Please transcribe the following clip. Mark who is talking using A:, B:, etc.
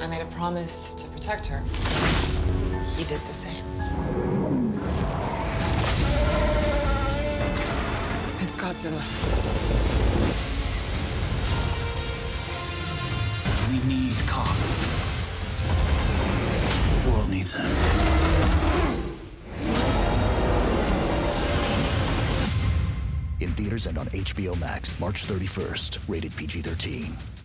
A: I made a promise to protect her. He did the same. It's Godzilla.
B: We need Kong. The world needs him.
C: In theaters and on HBO Max, March 31st, rated PG 13.